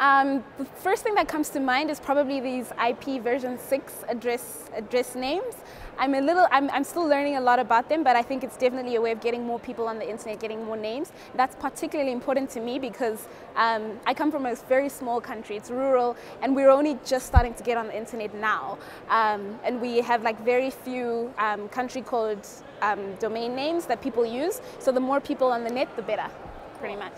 Um, the first thing that comes to mind is probably these IP version 6 address, address names. I'm a little, I'm, I'm still learning a lot about them, but I think it's definitely a way of getting more people on the internet, getting more names. That's particularly important to me because um, I come from a very small country, it's rural, and we're only just starting to get on the internet now. Um, and we have like very few um, country code um, domain names that people use, so the more people on the net, the better, pretty much.